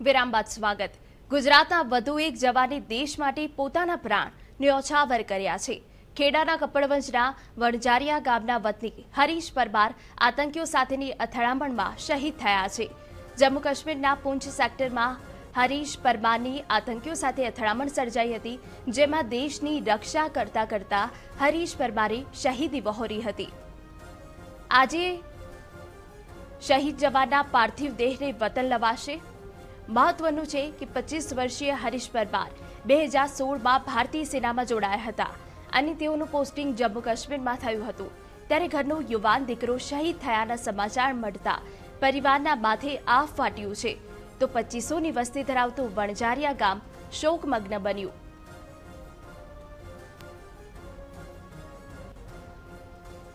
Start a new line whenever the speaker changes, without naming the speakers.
વિરામ બાદ સ્વાગત. ગુજરાતના વધુ એક જવાને દેશ માટે પોતાના પ્રાણ ન્યોછાવર કર્યા છે. ખેડાના કપડવંજના વણજારિયા ગામના વતની હરીશ પરમાર આતંકીઓ સાથેની અથડામણમાં શહીદ થયા છે. જમ્મુ કાશ્મીરના પૂંછ સેક્ટરમાં હરીશ પરમારની આતંકીઓ સાથે અથડામણ સર્જાઈ હતી, જેમાં દેશની રક્ષા કરતા કરતા હરીશ પરમારે શહીદી વહોરી હતી. આજે શહીદ જવાનના પાર્થિવ દેહને વતન લવાશે. મહત્વનું છે કે પચીસ વર્ષીય હરીશ પરમાર બે હજાર સોળમાં ભારતીય સેનામાં જોડાયા હતા અને તેઓનું પોસ્ટિંગ જમ્મુ કાશ્મીરમાં થયું હતું. ત્યારે ઘરનો યુવાન દીકરો શહીદ થયાના સમાચાર મળતા પરિવારના માથે આફ ફાટ્યું છે. તો પચીસોની વસ્તી ધરાવતું વણઝારિયા ગામ શોકમગ્ન બન્યું.